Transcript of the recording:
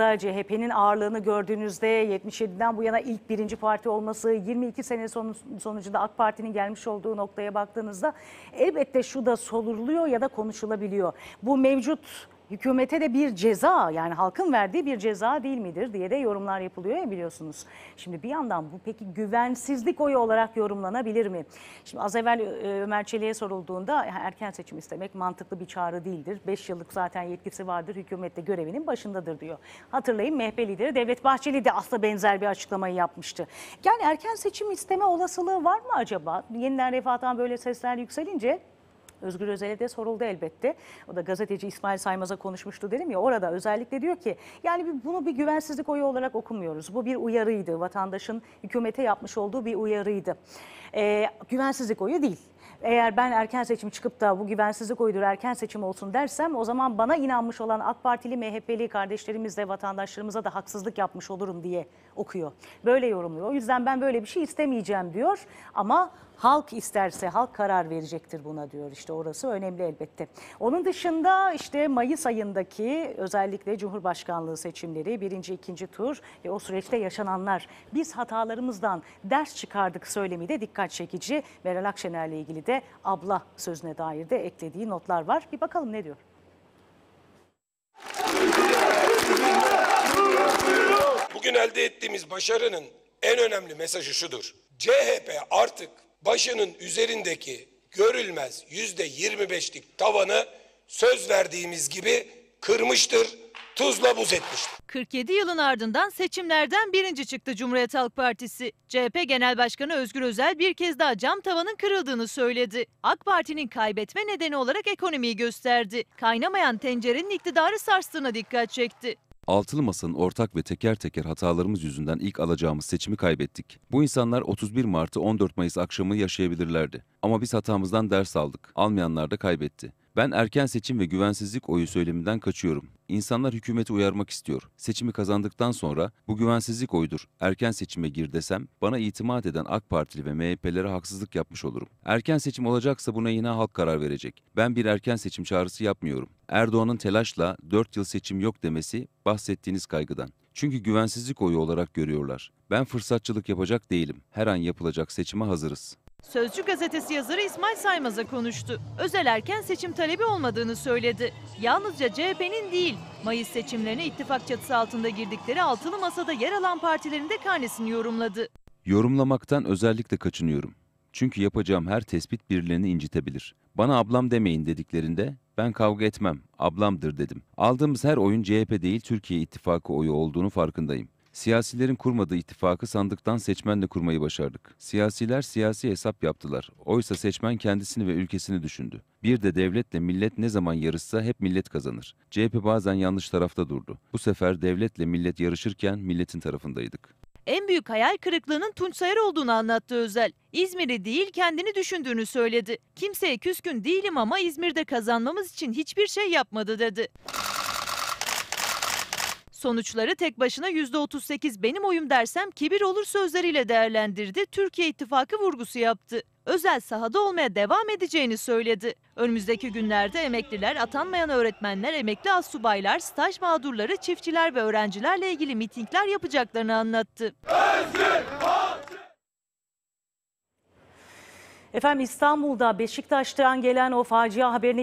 baktığınızda CHP'nin ağırlığını gördüğünüzde 77'den bu yana ilk birinci parti olması 22 sene sonu- sonucunda AK Parti'nin gelmiş olduğu noktaya baktığınızda elbette şu da soruluyor ya da konuşulabiliyor. Bu mevcut hükümete de bir ceza yani halkın verdiği bir ceza değil midir diye de yorumlar yapılıyor ya biliyorsunuz. Şimdi bir yandan bu peki güvensizlik oyu olarak yorumlanabilir mi? Şimdi az evvel e, Ömer Çelik'e sorulduğunda erken seçim istemek mantıklı bir çağrı değildir. 5 yıllık zaten yetkisi vardır hükümette görevinin başındadır diyor. Hatırlayın MHP lideri Devlet Bahçeli de aslında benzer bir açıklamayı yapmıştı. Yani erken seçim isteme olasılığı var mı acaba? Yeniden Refah'tan böyle sesler yükselince Özgür Özel'e de soruldu elbette. O da gazeteci İsmail Saymaz'a konuşmuştu dedim ya orada özellikle diyor ki yani bunu bir güvensizlik oyu olarak okumuyoruz. Bu bir uyarıydı. Vatandaşın hükümete yapmış olduğu bir uyarıydı. Ee, güvensizlik oyu değil. Eğer ben erken seçim çıkıp da bu güvensizlik oyudur erken seçim olsun dersem o zaman bana inanmış olan AK Partili MHP'li kardeşlerimizle vatandaşlarımıza da haksızlık yapmış olurum diye okuyor. Böyle yorumluyor. O yüzden ben böyle bir şey istemeyeceğim diyor ama halk isterse halk karar verecektir buna diyor. İşte orası önemli elbette. Onun dışında işte Mayıs ayındaki özellikle Cumhurbaşkanlığı seçimleri birinci ikinci tur ve o süreçte yaşananlar biz hatalarımızdan ders çıkardık söylemi de dikkat çekici. Meral Akşener'le ilgili de abla sözüne dair de eklediği notlar var. Bir bakalım ne diyor? Bugün elde ettiğimiz başarının en önemli mesajı şudur. CHP artık başının üzerindeki görülmez yüzde 25'lik tavanı söz verdiğimiz gibi kırmıştır, tuzla buz etmiştir. 47 yılın ardından seçimlerden birinci çıktı Cumhuriyet Halk Partisi. CHP Genel Başkanı Özgür Özel bir kez daha cam tavanın kırıldığını söyledi. AK Parti'nin kaybetme nedeni olarak ekonomiyi gösterdi. Kaynamayan tencerenin iktidarı sarstığına dikkat çekti. Altılı Masa'nın ortak ve teker teker hatalarımız yüzünden ilk alacağımız seçimi kaybettik. Bu insanlar 31 Mart'ı 14 Mayıs akşamı yaşayabilirlerdi. Ama biz hatamızdan ders aldık. Almayanlar da kaybetti. Ben erken seçim ve güvensizlik oyu söyleminden kaçıyorum. İnsanlar hükümeti uyarmak istiyor. Seçimi kazandıktan sonra bu güvensizlik oyudur. Erken seçime gir desem bana itimat eden AK Partili ve MHP'lere haksızlık yapmış olurum. Erken seçim olacaksa buna yine halk karar verecek. Ben bir erken seçim çağrısı yapmıyorum. Erdoğan'ın telaşla 4 yıl seçim yok demesi bahsettiğiniz kaygıdan. Çünkü güvensizlik oyu olarak görüyorlar. Ben fırsatçılık yapacak değilim. Her an yapılacak seçime hazırız. Sözcü gazetesi yazarı İsmail Saymaz'a konuştu. Özel erken seçim talebi olmadığını söyledi. Yalnızca CHP'nin değil, Mayıs seçimlerine ittifak çatısı altında girdikleri altılı masada yer alan partilerin de karnesini yorumladı. Yorumlamaktan özellikle kaçınıyorum. Çünkü yapacağım her tespit birilerini incitebilir. Bana ablam demeyin dediklerinde ben kavga etmem, ablamdır dedim. Aldığımız her oyun CHP değil Türkiye İttifakı oyu olduğunu farkındayım. Siyasilerin kurmadığı ittifakı sandıktan seçmenle kurmayı başardık. Siyasiler siyasi hesap yaptılar. Oysa seçmen kendisini ve ülkesini düşündü. Bir de devletle millet ne zaman yarışsa hep millet kazanır. CHP bazen yanlış tarafta durdu. Bu sefer devletle millet yarışırken milletin tarafındaydık. En büyük hayal kırıklığının Tunç Sayar olduğunu anlattı Özel. İzmir'i değil kendini düşündüğünü söyledi. Kimseye küskün değilim ama İzmir'de kazanmamız için hiçbir şey yapmadı dedi. Sonuçları tek başına %38 benim oyum dersem kibir olur sözleriyle değerlendirdi. Türkiye İttifakı vurgusu yaptı. Özel sahada olmaya devam edeceğini söyledi. Önümüzdeki günlerde emekliler, atanmayan öğretmenler, emekli astsubaylar, staj mağdurları, çiftçiler ve öğrencilerle ilgili mitingler yapacaklarını anlattı. Efendim İstanbul'da Beşiktaş'tan gelen o facia haberine